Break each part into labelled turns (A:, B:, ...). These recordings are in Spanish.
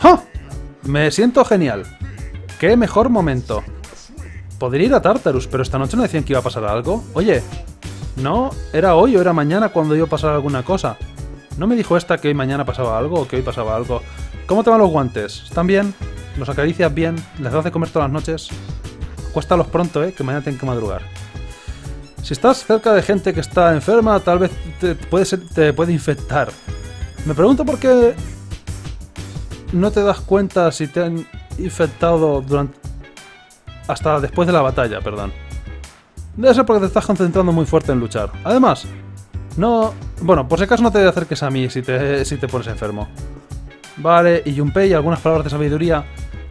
A: ¡Ja! Me siento genial. ¡Qué mejor momento! Podría ir a Tartarus, pero esta noche no decían que iba a pasar algo. Oye, ¿no? ¿Era hoy o era mañana cuando iba a pasar alguna cosa? ¿No me dijo esta que hoy mañana pasaba algo o que hoy pasaba algo? ¿Cómo te van los guantes? ¿Están bien? ¿Los acaricias bien? ¿Les das de comer todas las noches? Cuéstalos pronto, ¿eh? Que mañana tengo que madrugar. Si estás cerca de gente que está enferma, tal vez te puede, te puede infectar. Me pregunto por qué no te das cuenta si te han infectado durante... hasta después de la batalla, perdón. Debe ser porque te estás concentrando muy fuerte en luchar. Además, no... Bueno, por si acaso no te acerques a mí si te, si te pones enfermo. Vale, y Junpei, algunas palabras de sabiduría.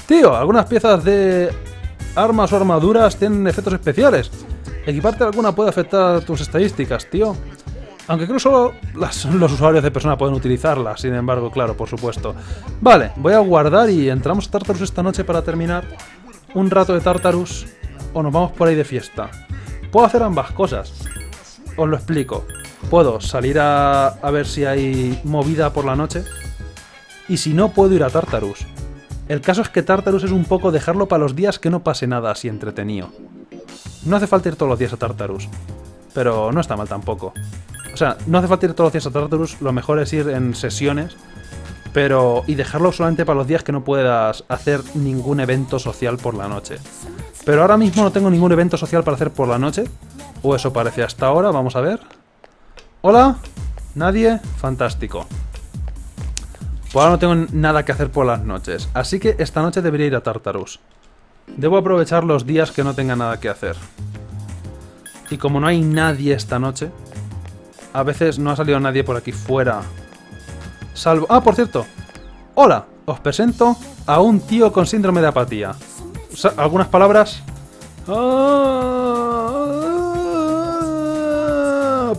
A: Tío, algunas piezas de armas o armaduras tienen efectos especiales. Equiparte alguna puede afectar tus estadísticas, tío. Aunque creo solo los usuarios de persona pueden utilizarla, sin embargo, claro, por supuesto. Vale, voy a guardar y entramos a Tartarus esta noche para terminar un rato de Tartarus o nos vamos por ahí de fiesta. Puedo hacer ambas cosas. Os lo explico. Puedo salir a, a ver si hay movida por la noche y si no puedo ir a Tartarus. El caso es que Tartarus es un poco dejarlo para los días que no pase nada así entretenido. No hace falta ir todos los días a Tartarus, pero no está mal tampoco. Sea, no hace falta ir todos los días a Tartarus, lo mejor es ir en sesiones, pero y dejarlo solamente para los días que no puedas hacer ningún evento social por la noche. Pero ahora mismo no tengo ningún evento social para hacer por la noche, o eso parece hasta ahora, vamos a ver. Hola, nadie, fantástico. Por ahora no tengo nada que hacer por las noches, así que esta noche debería ir a Tartarus. Debo aprovechar los días que no tenga nada que hacer. Y como no hay nadie esta noche, a veces no ha salido nadie por aquí fuera. Salvo... Ah, por cierto. Hola, os presento a un tío con síndrome de apatía. ¿Algunas palabras? Ah,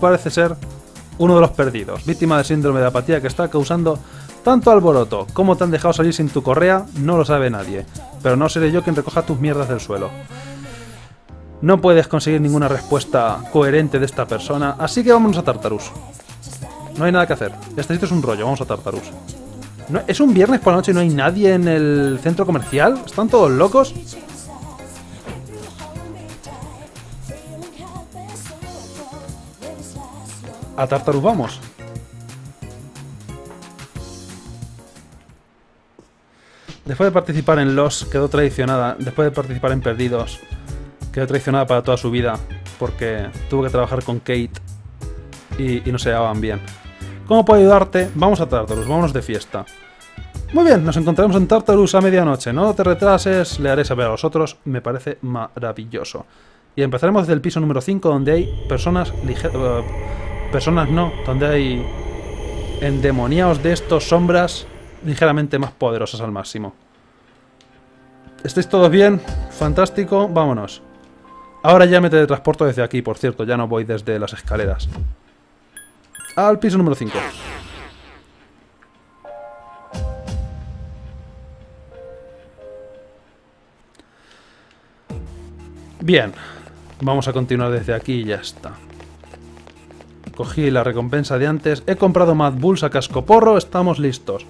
A: Parece ser uno de los perdidos, víctima de síndrome de apatía que está causando tanto alboroto. ¿Cómo te han dejado salir sin tu correa? No lo sabe nadie. Pero no seré yo quien recoja tus mierdas del suelo. No puedes conseguir ninguna respuesta coherente de esta persona, así que vámonos a Tartarus. No hay nada que hacer. Este sitio es un rollo, vamos a Tartarus. No- ¿Es un viernes por la noche y no hay nadie en el centro comercial? ¿Están todos locos? A Tartarus vamos. Después de participar en Los, quedó traicionada. Después de participar en Perdidos, quedó traicionada para toda su vida. Porque tuvo que trabajar con Kate y, no se llevaban bien. ¿Cómo puedo ayudarte? Vamos a Tartarus, vámonos de fiesta. Muy bien, nos encontraremos en Tartarus a medianoche. No te retrases, le haré saber a los otros. Me parece maravilloso. Y empezaremos desde el piso número 5, donde hay personas lige- eh, personas no, donde hay endemoniados de estos sombras ligeramente más poderosas al máximo. ¿Estáis todos bien? Fantástico, vámonos. Ahora ya me teletransporto desde aquí, por cierto, ya no voy desde las escaleras. Al piso número 5. Bien, vamos a continuar desde aquí y ya está. Cogí la recompensa de antes, he comprado Mad Bulls a cascoporro, estamos listos.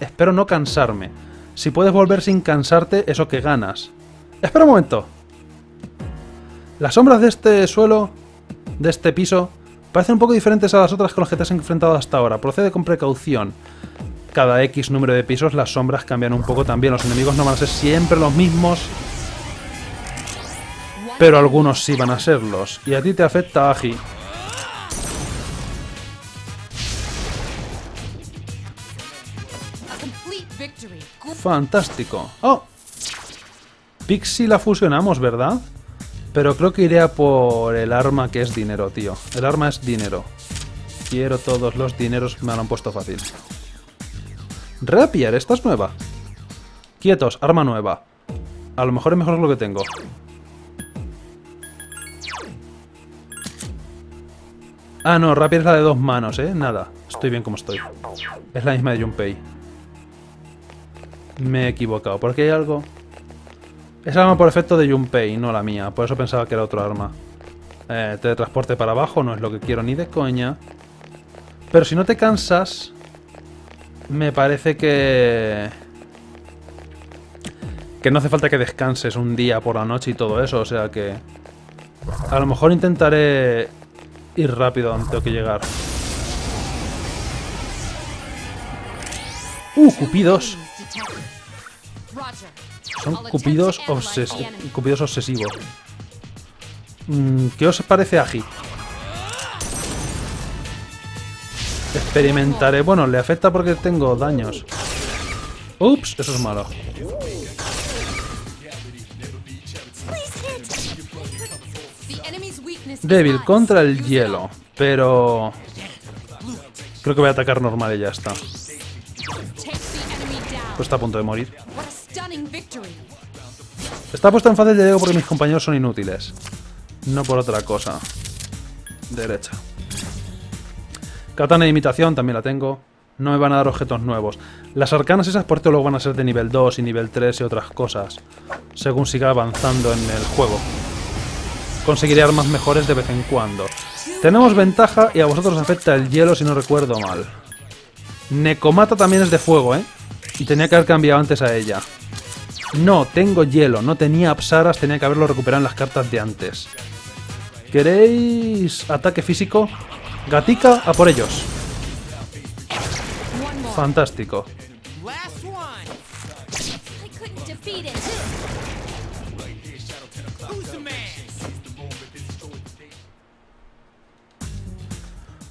A: Espero no cansarme. Si puedes volver sin cansarte, eso que ganas. Espera un momento. Las sombras de este suelo, de este piso, parecen un poco diferentes a las otras con las que te has enfrentado hasta ahora. Procede con precaución. Cada X número de pisos las sombras cambian un poco también. Los enemigos no van a ser siempre los mismos, pero algunos sí van a serlos. Y a ti te afecta Agi.
B: A complete victory. Good
A: Fantástico. ¡Oh! Pixie la fusionamos, ¿verdad? Pero creo que iré por el arma que es dinero, tío. El arma es dinero. Quiero todos los dineros, me lo han puesto fácil. Rapier, esta es nueva. Quietos, arma nueva. A lo mejor es mejor lo que tengo. Ah, no, Rapier es la de dos manos, ¿eh? Nada, estoy bien como estoy. Es la misma de Junpei. Me he equivocado. ¿Por qué hay algo? Es arma por efecto de Junpei, no la mía. Por eso pensaba que era otro arma. Eh, teletransporte para abajo no es lo que quiero ni de coña. Pero si no te cansas... Me parece que... Que no hace falta que descanses un día por la noche y todo eso, o sea que... A lo mejor intentaré ir rápido donde tengo que llegar. Uh, cupidos. Son cupidos, obses cupidos obsesivos. Mm, ¿Qué os parece Agi? Experimentaré. Bueno, le afecta porque tengo daños. Ups, eso es malo. Débil contra el hielo. Pero... Creo que voy a atacar normal y ya está. Pues está a punto de morir. Está puesto en fácil de Diego porque mis compañeros son inútiles. No por otra cosa. Derecha. Katana de imitación también la tengo. No me van a dar objetos nuevos. Las arcanas esas por cierto luego van a ser de nivel 2 y nivel 3 y otras cosas. Según siga avanzando en el juego. Conseguiré armas mejores de vez en cuando. Tenemos ventaja y a vosotros os afecta el hielo si no recuerdo mal. Necomata también es de fuego, ¿eh? Y tenía que haber cambiado antes a ella. No, tengo hielo. No tenía Apsaras, tenía que haberlo recuperado en las cartas de antes. ¿Queréis ataque físico? Gatica, a por ellos. Fantástico.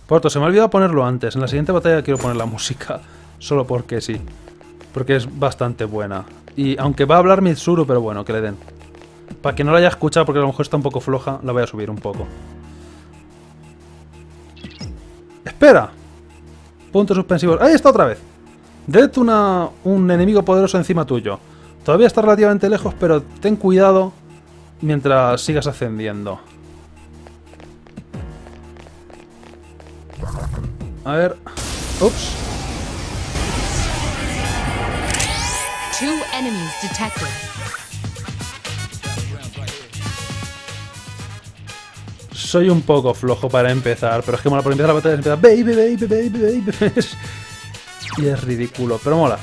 A: Porto, se me ha olvidado ponerlo antes. En la siguiente batalla quiero poner la música. Solo porque sí. Porque es bastante buena. Y aunque va a hablar Mitsuru, pero bueno, que le den. Para que no la haya escuchado, porque a lo mejor está un poco floja, la voy a subir un poco. ¡Espera! Puntos suspensivos. ¡Ahí está otra vez! Dead una, un enemigo poderoso encima tuyo. Todavía está relativamente lejos, pero ten cuidado mientras sigas ascendiendo. A ver. Ups.
B: Two enemies detected.
A: Soy un poco flojo para empezar, pero es que mola por empezar la batalla empieza baby, baby, baby, baby. y es ridículo, pero mola.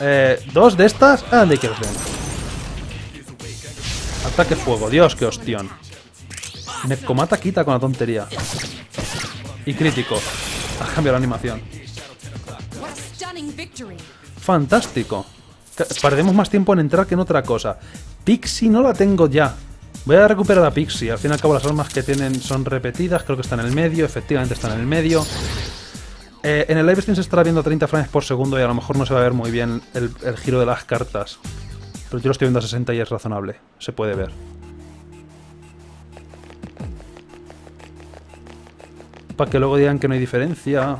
A: Eh, dos de estas. Ah, de que os den. Ataque fuego, Dios, qué hostión. Necomata quita con la tontería. Y crítico. Ha cambiado la animación. Fantástico. Perdemos más tiempo en entrar que en otra cosa. Pixie no la tengo ya. Voy a recuperar a Pixie. Al fin y al cabo las armas que tienen son repetidas. Creo que está en el medio. Efectivamente está en el medio. Eh, en el live stream se estará viendo a 30 frames por segundo y a lo mejor no se va a ver muy bien el, giro de las cartas. Pero yo lo estoy viendo a 60 y es razonable. Se puede ver. Para que luego digan que no hay diferencia.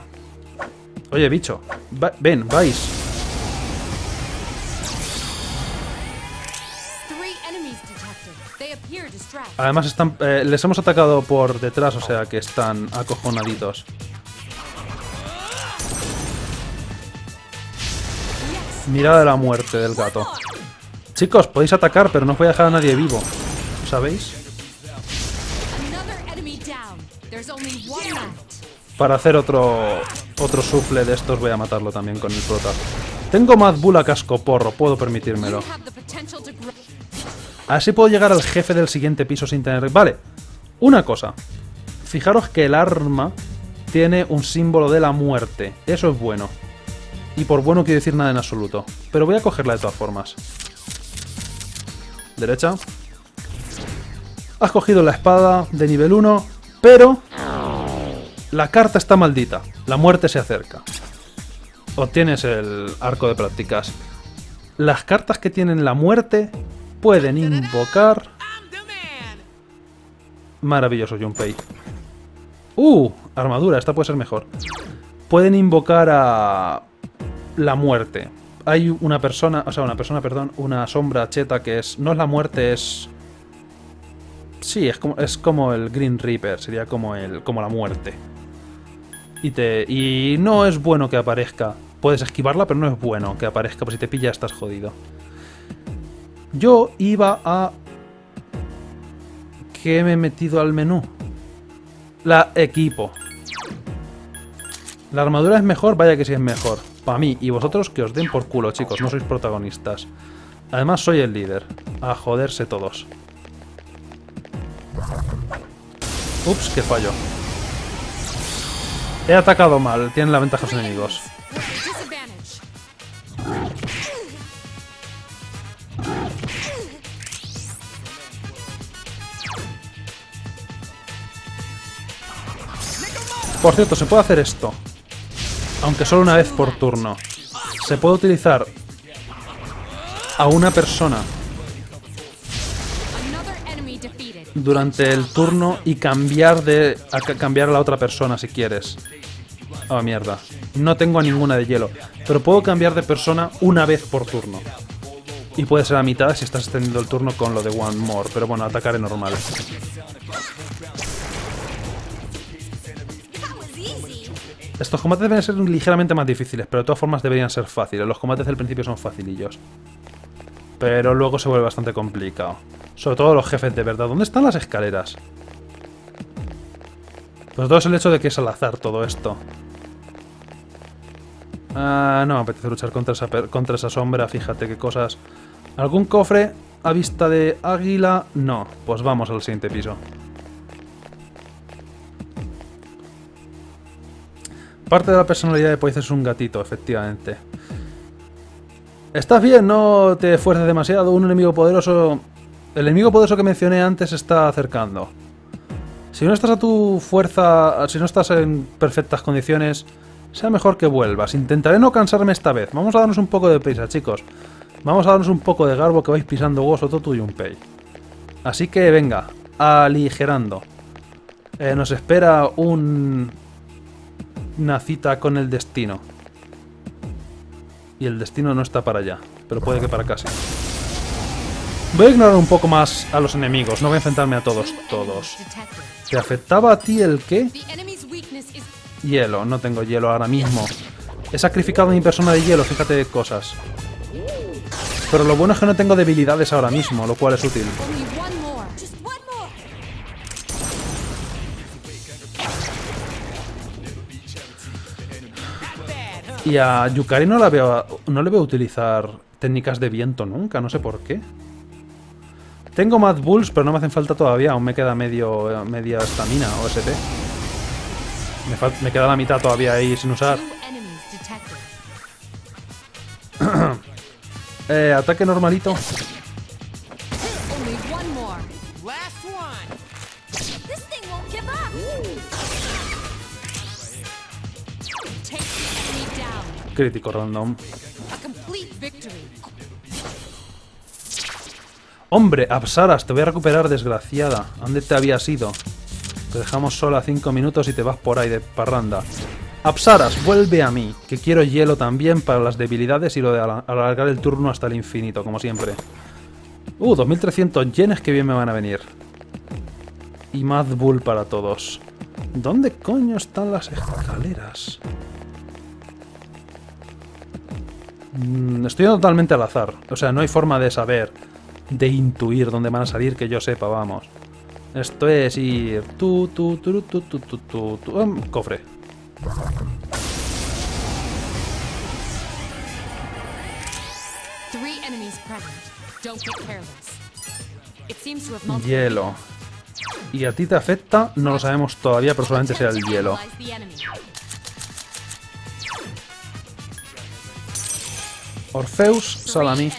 A: Oye, bicho. ven, vais. Además están, eh, les hemos atacado por detrás, o sea que están acojonaditos. Mirada de la muerte del gato. Chicos, podéis atacar, pero no os voy a dejar a nadie vivo. ¿Sabéis? Para hacer otro otro sufle de estos voy a matarlo también con el prota. Tengo Mad Bull a cascoporro, puedo permitírmelo. Así puedo llegar al jefe del siguiente piso sin tener... Vale, una cosa. Fijaros que el arma tiene un símbolo de la muerte. Eso es bueno. Y por bueno quiero decir nada en absoluto. Pero voy a cogerla de todas formas. Derecha. Has cogido la espada de nivel 1, pero... La carta está maldita. La muerte se acerca. Obtienes el arco de prácticas. Las cartas que tienen la muerte pueden invocar... Maravilloso Junpei. ¡Uh! Armadura, esta puede ser mejor. Pueden invocar a... La muerte. Hay una persona, o sea, una persona, perdón, una sombra cheta que es... No es la muerte, es... Sí, es como, es como el Green Reaper, sería como, el, como la muerte. Y, te, y no es bueno que aparezca. Puedes esquivarla, pero no es bueno que aparezca, pues si te pilla estás jodido. Yo iba a que me he metido al menú. La equipo. La armadura es mejor, vaya que sí es mejor. Para mí. Y vosotros que os den por culo, chicos. No sois protagonistas. Además soy el líder. A joderse todos. Ups, que fallo. He atacado mal, tienen la ventaja los enemigos. Por cierto, se puede hacer esto. Aunque solo una vez por turno. Se puede utilizar a una persona durante el turno y cambiar de cambiar a la otra persona si quieres. Oh, mierda. No tengo a ninguna de hielo, pero puedo cambiar de persona una vez por turno. Y puede ser a mitad si estás extendiendo el turno con lo de One More, pero bueno, atacaré normal. Estos combates deben ser ligeramente más difíciles, pero de todas formas deberían ser fáciles. Los combates del principio son facilillos. Pero luego se vuelve bastante complicado. Sobre todo los jefes de verdad. ¿Dónde están las escaleras? Pues todo es el hecho de que es al azar todo esto. Ah, no apetece luchar contra esa, contra esa sombra, fíjate qué cosas. ¿Algún cofre a vista de águila? No, pues vamos al siguiente piso. Parte de la personalidad de Poiz es un gatito, efectivamente. Estás bien, no te esfuerces demasiado. Un enemigo poderoso. El enemigo poderoso que mencioné antes está acercando. Si no estás a tu fuerza, si no estás en perfectas condiciones, sea mejor que vuelvas. Intentaré no cansarme esta vez. Vamos a darnos un poco de prisa, chicos. Vamos a darnos un poco de garbo que vais pisando vos, Totu y Unpei. Así que venga, aligerando. Eh, nos espera un... una cita con el destino. Y el destino no está para allá, pero puede que para casi. Voy a ignorar un poco más a los enemigos, no voy a enfrentarme a todos, todos. ¿Te afectaba a ti el qué? Hielo, no tengo hielo ahora mismo. He sacrificado a mi persona de hielo, fíjate de cosas. Pero lo bueno es que no tengo debilidades ahora mismo, lo cual es útil. Y a Yukari no, la veo, no le veo utilizar técnicas de viento nunca, no sé por qué. Tengo Mad Bulls, pero no me hacen falta todavía, aún me queda medio media estamina o ST. Me, me queda la mitad todavía ahí sin usar. Eh, ataque normalito. Crítico random. Hombre, Apsaras, te voy a recuperar, desgraciada. ¿A ¿Dónde te habías ido? Te dejamos sola cinco minutos y te vas por ahí de parranda. Apsaras, vuelve a mí, que quiero hielo también para las debilidades y lo de ala- alargar el turno hasta el infinito, como siempre. Uh, 2300 yenes que bien me van a venir. Y Mad Bull para todos. ¿Dónde coño están las escaleras? Estoy yendo totalmente al azar. O sea, no hay forma de saber, de intuir dónde van a salir que yo sepa, vamos. Esto es ir... Tu, tu, tu, tu, tu, tu, tu, tu, em, cofre. Hielo. ¿Y a ti te afecta? No lo sabemos todavía, pero solamente sea el hielo. Orfeus, Salami.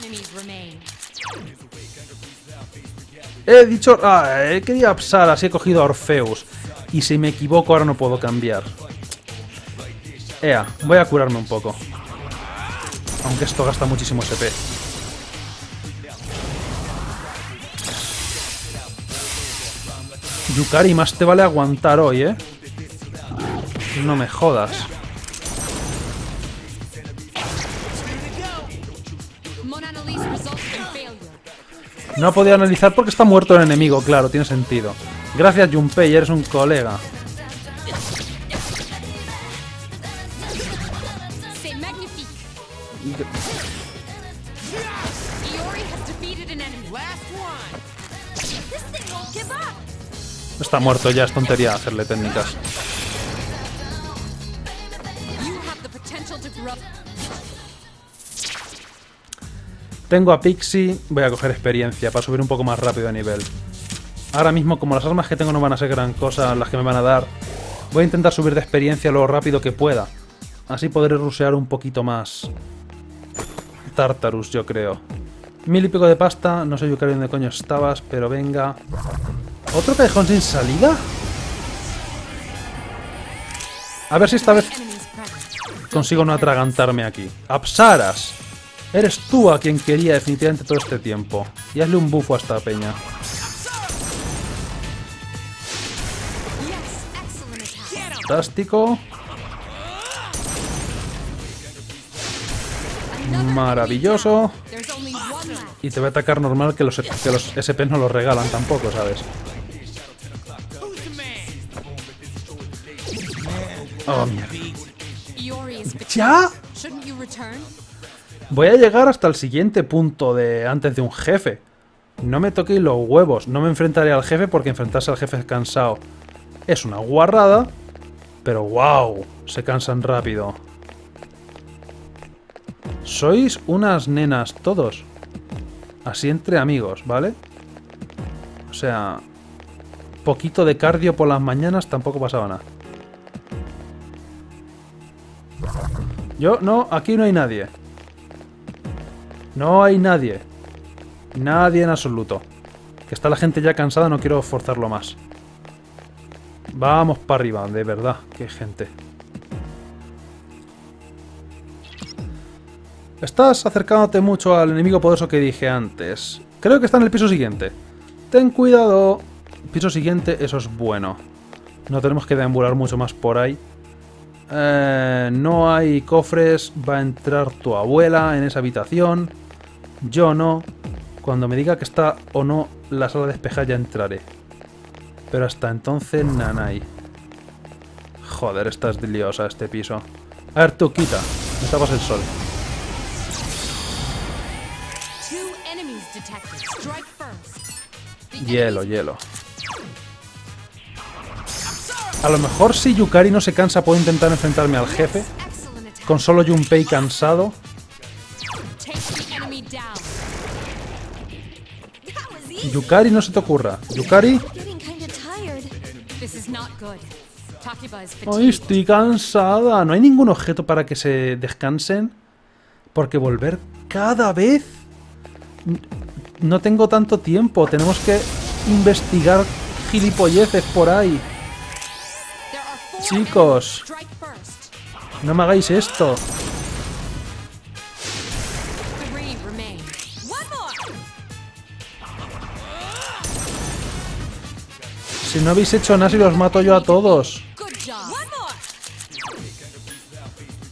A: He dicho... Ah, he querido Apsaras, he cogido a Orfeus. Y si me equivoco ahora no puedo cambiar. Ea, voy a curarme un poco. Aunque esto gasta muchísimo SP. Yukari, más te vale aguantar hoy, ¿eh? No me jodas. No ha podido analizar porque está muerto el enemigo, claro, tiene sentido. Gracias, Junpei, eres un colega. Está muerto ya, es tontería hacerle técnicas. Tengo a Pixie, voy a coger experiencia para subir un poco más rápido de nivel. Ahora mismo, como las armas que tengo no van a ser gran cosa las que me van a dar, voy a intentar subir de experiencia lo rápido que pueda. Así podré rusear un poquito más. Tartarus, yo creo. Mil y pico de pasta, no sé Yukari dónde coño estabas, pero venga. ¿Otro callejón sin salida? A ver si esta vez consigo no atragantarme aquí. ¡Apsaras! Eres tú a quien quería definitivamente todo este tiempo. Y hazle un bufo a esta peña. Fantástico. Maravilloso. Y te va a atacar normal que los, que los SP no los regalan tampoco, ¿sabes? Oh, mierda. ¿Ya? Voy a llegar hasta el siguiente punto de antes de un jefe. No me toquéis los huevos. No me enfrentaré al jefe porque enfrentarse al jefe es cansado. Es una guarrada, pero wow, se cansan rápido. Sois unas nenas todos. Así entre amigos, ¿vale? O sea, poquito de cardio por las mañanas tampoco pasaba nada. Yo, no, aquí no hay nadie. No hay nadie. Nadie en absoluto. Que está la gente ya cansada, no quiero forzarlo más. Vamos para arriba, de verdad. Qué gente. Estás acercándote mucho al enemigo poderoso que dije antes. Creo que está en el piso siguiente. Ten cuidado. Piso siguiente, eso es bueno. No tenemos que deambular mucho más por ahí. Eh, no hay cofres. Va a entrar tu abuela en esa habitación. Yo no. Cuando me diga que está o no la sala despejada ya entraré. Pero hasta entonces, nanay. Joder, estás liosa este piso. A ver, tú, quita. Me tapas el sol. Hielo, hielo. A lo mejor si Yukari no se cansa puedo intentar enfrentarme al jefe. Con solo Junpei cansado. Yukari no se te ocurra. Yukari...
B: Fatigued.
A: estoy cansada. ¿No hay ningún objeto para que se descansen? Porque volver cada vez... No tengo tanto tiempo. Tenemos que investigar gilipolleces por ahí. Chicos. No me hagáis esto. Si no habéis hecho nada, los mato yo a todos.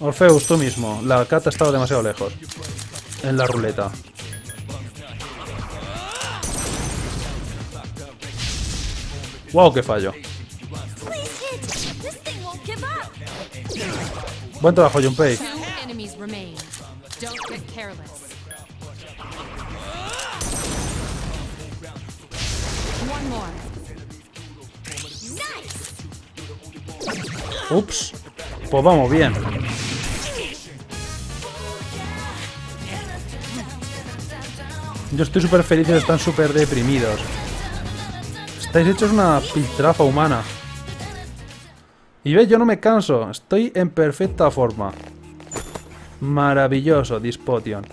A: Orfeus, tú mismo. La cat ha estado demasiado lejos. En la ruleta. Wow, qué fallo. Buen trabajo, Junpei. Ups. Pues vamos bien. Yo estoy súper feliz y están súper deprimidos. Estáis hechos una piltrafa humana. Y ves, yo no me canso. Estoy en perfecta forma. Maravilloso, Dispotion.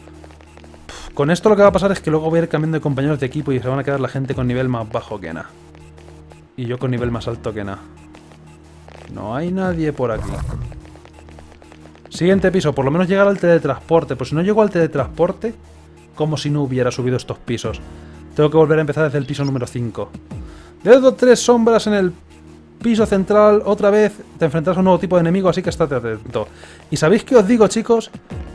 A: Con esto lo que va a pasar es que luego voy a ir cambiando de compañeros de equipo y se van a quedar la gente con nivel más bajo que nada. Y yo con nivel más alto que nada. No hay nadie por aquí. Siguiente piso, por lo menos llegar al teletransporte. Pues si no llego al teletransporte, como si no hubiera subido estos pisos. Tengo que volver a empezar desde el piso número 5. Dedo tres sombras en el piso central. Otra vez te enfrentarás a un nuevo tipo de enemigo, así que estate atento. ¿Y sabéis qué os digo, chicos?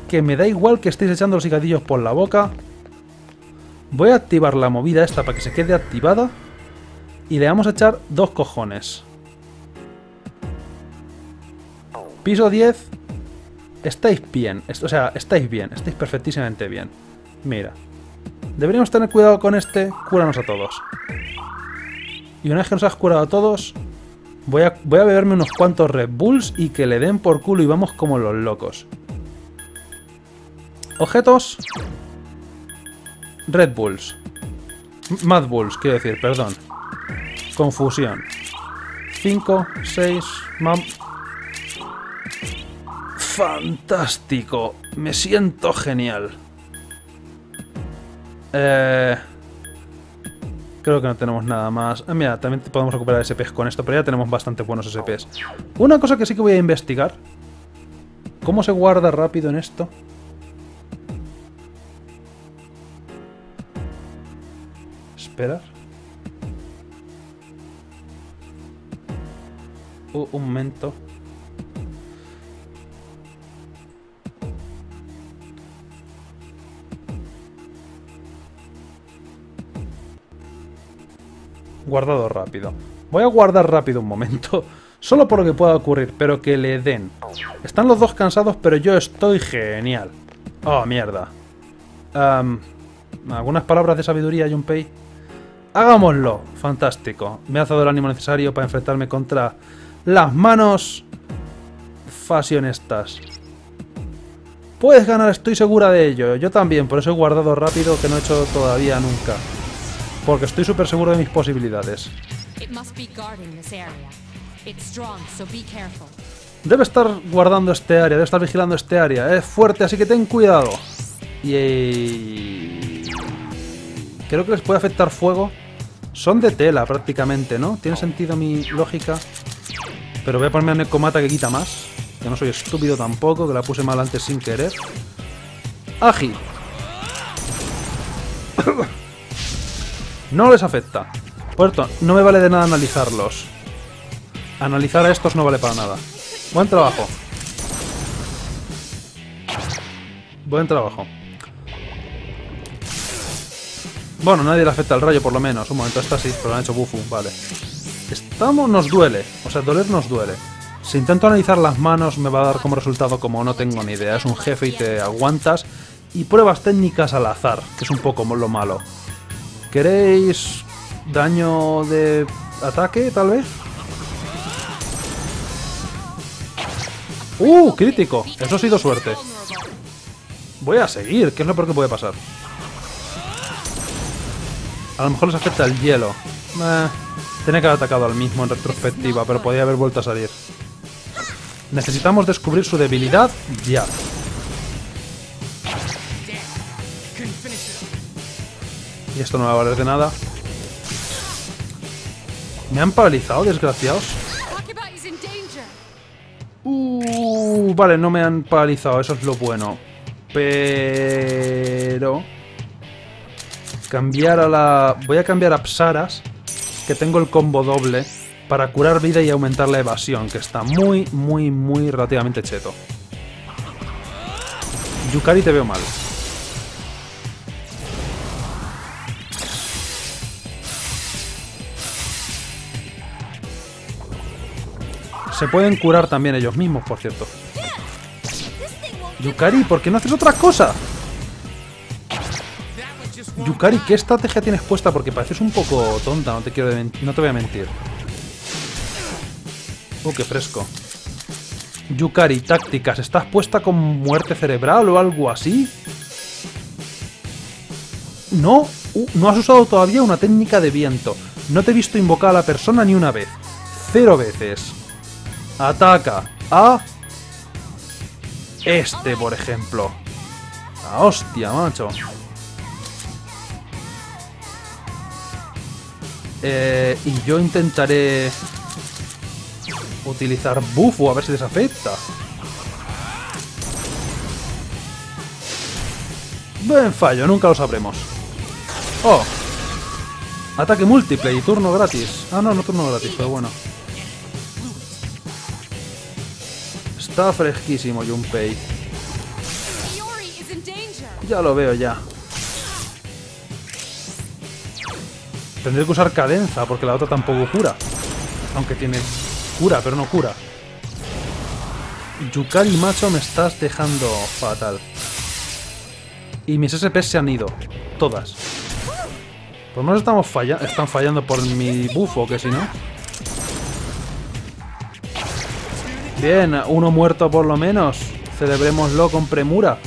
A: Que me da igual que estéis echando los higadillos por la boca. Voy a activar la movida esta para que se quede activada. Y le vamos a echar dos cojones. Piso 10. Estáis bien. O sea, estáis bien. Estáis perfectísimamente bien. Mira. Deberíamos tener cuidado con este. Cúranos a todos. Y una vez que nos has curado a todos, voy a, voy a beberme unos cuantos Red Bulls y que le den por culo y vamos como los locos. Objetos. Red Bulls. Mad Bulls, quiero decir, perdón. Confusión. 5, 6, mam... Fantástico. Me siento genial. Eh... Creo que no tenemos nada más. Ah, mira, también podemos recuperar SPs con esto, pero ya tenemos bastante buenos SPs. Una cosa que sí que voy a investigar. ¿Cómo se guarda rápido en esto? Esperar. Uh, un momento. Guardado rápido. Voy a guardar rápido un momento. Solo por lo que pueda ocurrir, pero que le den. Están los dos cansados, pero yo estoy genial. Oh, mierda. ¿Algunas palabras de sabiduría, Junpei? Hagámoslo. Fantástico. Me ha dado el ánimo necesario para enfrentarme contra las manos fasionestas. Puedes ganar, estoy segura de ello. Yo también, por eso he guardado rápido que no he hecho todavía nunca. Porque estoy súper seguro de mis posibilidades. Debe estar guardando este área, debe estar vigilando este área. Es fuerte, así que ten cuidado. Y... Creo que les puede afectar fuego. Son de tela prácticamente, ¿no? Tiene sentido mi lógica. Pero voy a ponerme a Necomata que quita más. Que no soy estúpido tampoco, que la puse mal antes sin querer. Ágil. No les afecta. Por cierto, no me vale de nada analizarlos. Analizar a estos no vale para nada. Buen trabajo. Buen trabajo. Bueno, nadie le afecta el rayo por lo menos. Un momento, esta sí, pero lo han hecho bufu, vale. Estamos, nos duele. O sea, doler nos duele. Si intento analizar las manos me va a dar como resultado como no tengo ni idea. Es un jefe y te aguantas. Y pruebas técnicas al azar, que es un poco lo malo. ¿Queréis daño de ataque, tal vez? ¡Uh! Crítico. Eso ha sido suerte. Voy a seguir. ¿Qué es lo peor que puede pasar? A lo mejor les afecta el hielo. Eh, tenía que haber atacado al mismo en retrospectiva, pero podía haber vuelto a salir. Necesitamos descubrir su debilidad ya. Esto no va a valer de nada. ¿Me han paralizado, desgraciados? Uh, vale, no me han paralizado, eso es lo bueno. Pero... Cambiar a la... Voy a cambiar a Psaras, que tengo el combo doble, para curar vida y aumentar la evasión, que está muy, muy, muy relativamente cheto. Yukari te veo mal. Se pueden curar también ellos mismos, por cierto. Yukari, ¿por qué no haces otra cosa? Yukari, ¿qué estrategia tienes puesta? Porque pareces un poco tonta, no te quiero no te voy a mentir. Uh, qué fresco. Yukari, tácticas, ¿estás puesta con muerte cerebral o algo así? No, uh, no has usado todavía una técnica de viento. No te he visto invocar a la persona ni una vez. Cero veces. Ataca a... Este, por ejemplo. La hostia, macho. Eh, y yo intentaré utilizar bufo a ver si les afecta. Buen fallo, nunca lo sabremos. Oh. Ataque múltiple y turno gratis. Ah, no, no turno gratis, pero bueno. Está fresquísimo Junpei. Ya lo veo ya. Tendré que usar cadenza porque la otra tampoco cura. Aunque tiene cura, pero no cura. Yukari macho me estás dejando fatal. Y mis SP se han ido. Todas. Por lo menos estamos falla están fallando por mi bufo, que si no. Bien, uno muerto por lo menos. Celebrémoslo con premura.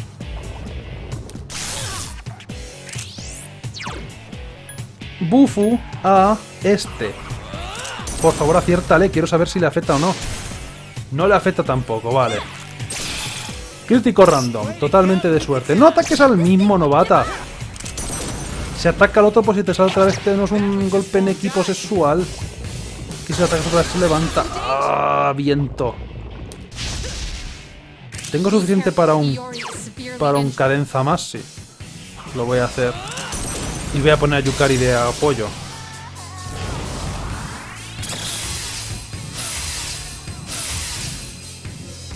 A: Bufu a este. Por favor, aciértale. Quiero saber si le afecta o no. No le afecta tampoco, vale. Crítico random, totalmente de suerte. No ataques al mismo, novata. Si ataca al otro, pues si te sale otra vez tenemos un golpe en equipo sexual. Y si otra vez se levanta. ¡Ah! Viento. Tengo suficiente para un para un cadenza más, sí. Lo voy a hacer. Y voy a poner a Yukari de apoyo.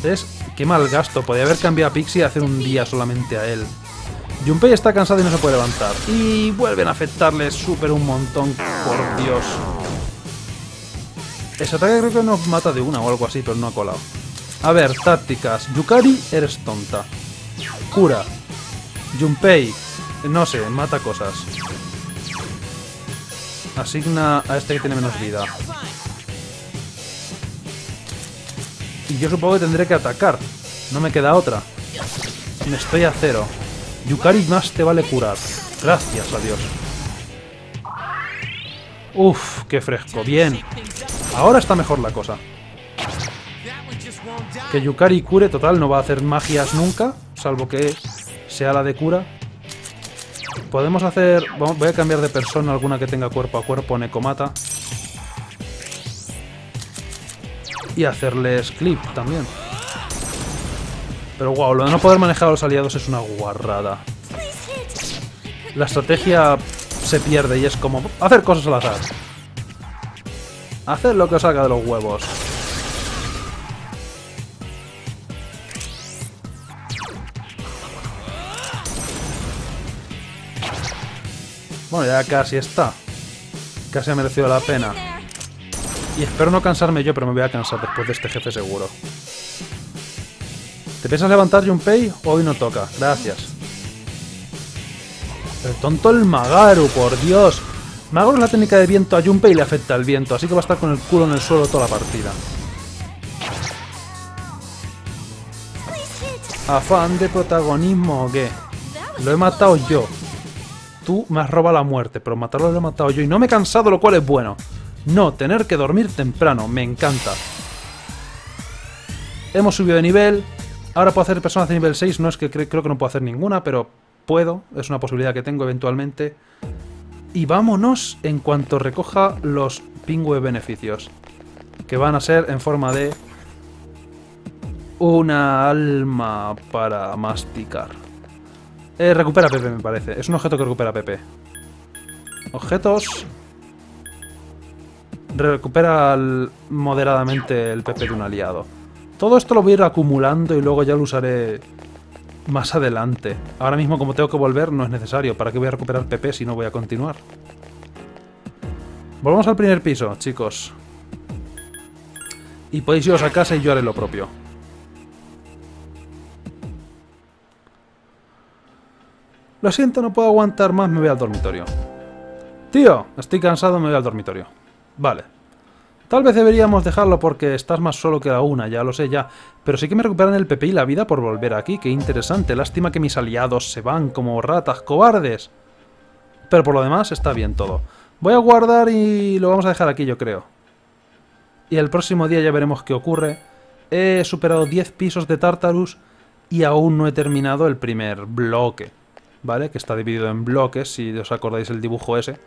A: ¿Ves? Qué mal gasto. Podría haber cambiado a Pixie y hacer un día solamente a él. Junpei está cansado y no se puede levantar. Y vuelven a afectarle súper un montón. Por Dios. Ese ataque creo que nos mata de una o algo así, pero no ha colado. A ver, tácticas. Yukari, eres tonta. Cura. Junpei. No sé, mata cosas. Asigna a este que tiene menos vida. Y yo supongo que tendré que atacar. No me queda otra. Me estoy a cero. Yukari más te vale curar. Gracias a Dios. Uf, qué fresco. Bien. Ahora está mejor la cosa. Que Yukari cure, total, no va a hacer magias nunca, salvo que sea la de cura. Podemos hacer... Voy a cambiar de persona alguna que tenga cuerpo a cuerpo, Nekomata. Y hacerles clip también. Pero wow, lo de no poder manejar a los aliados es una guarrada. La estrategia se pierde y es como hacer cosas al azar. Hacer lo que os salga de los huevos. Ya casi está. Casi ha merecido la pena. Y espero no cansarme yo, pero me voy a cansar después de este jefe seguro. ¿Te piensas levantar, Junpei? Hoy no toca. Gracias. El tonto el Magaru, por Dios. Magaru es la técnica de viento a Junpei y le afecta el viento, así que va a estar con el culo en el suelo toda la partida. ¿Afán de protagonismo o qué? Lo he matado yo. Tú me has robado la muerte, pero matarlo lo he matado yo y no me he cansado, lo cual es bueno. No, tener que dormir temprano, me encanta. Hemos subido de nivel. Ahora puedo hacer personas de nivel 6. No es que cre- creo que no puedo hacer ninguna, pero puedo. Es una posibilidad que tengo eventualmente. Y vámonos en cuanto recoja los pingüe beneficios. Que van a ser en forma de... Una alma para masticar. Eh, recupera PP, me parece. Es un objeto que recupera PP. Objetos. Recupera moderadamente el PP de un aliado. Todo esto lo voy a ir acumulando y luego ya lo usaré más adelante. Ahora mismo, como tengo que volver, no es necesario. ¿Para qué voy a recuperar PP si no voy a continuar? Volvamos al primer piso, chicos. Y podéis iros a casa y yo haré lo propio. Lo siento, no puedo aguantar más, me voy al dormitorio. Tío, estoy cansado, me voy al dormitorio. Vale. Tal vez deberíamos dejarlo porque estás más solo que la una, ya lo sé ya. Pero sí que me recuperan el PP y la vida por volver aquí, qué interesante. Lástima que mis aliados se van como ratas cobardes. Pero por lo demás está bien todo. Voy a guardar y lo vamos a dejar aquí, yo creo. Y el próximo día ya veremos qué ocurre. He superado 10 pisos de Tartarus y aún no he terminado el primer bloque. ¿Vale? Que está dividido en bloques, si os acordáis el dibujo ese.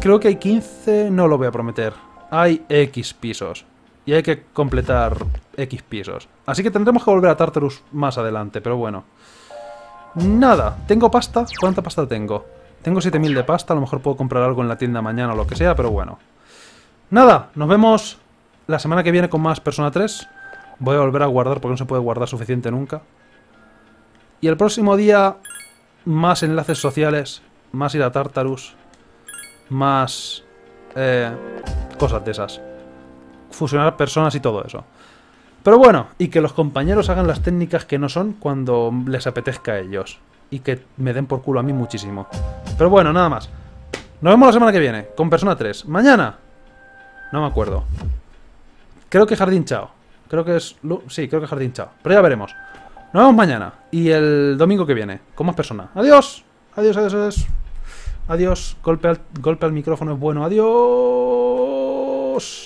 A: Creo que hay 15, no lo voy a prometer. Hay X pisos. Y hay que completar X pisos. Así que tendremos que volver a Tartarus más adelante, pero bueno. Nada, ¿tengo pasta? ¿Cuánta pasta tengo? Tengo 7000 de pasta, a lo mejor puedo comprar algo en la tienda mañana o lo que sea, pero bueno. Nada, nos vemos la semana que viene con más Persona 3. Voy a volver a guardar porque no se puede guardar suficiente nunca. Y el próximo día, más enlaces sociales, más ir a Tartarus, más eh, cosas de esas. Fusionar personas y todo eso. Pero bueno, y que los compañeros hagan las técnicas que no son cuando les apetezca a ellos. Y que me den por culo a mí muchísimo. Pero bueno, nada más. Nos vemos la semana que viene, con Persona 3. Mañana. No me acuerdo. Creo que Jardín Chao. Creo que es... Sí, creo que Jardín Chao. Pero ya veremos. Nos vemos mañana. Y el domingo que viene, con más Persona. Adiós. Adiós, adiós, adiós. Adiós. Golpe al, golpe al micrófono es bueno. Adiós.